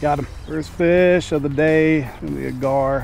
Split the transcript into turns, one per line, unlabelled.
Got him. First fish of the day. Gonna be a gar.